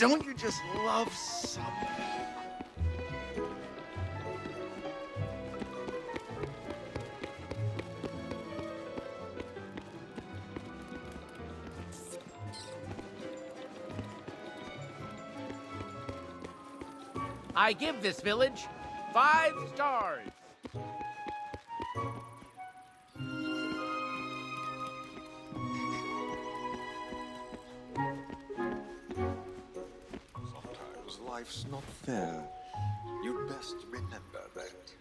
Don't you just love summer? I give this village five stars. life's not fair. You'd best remember that.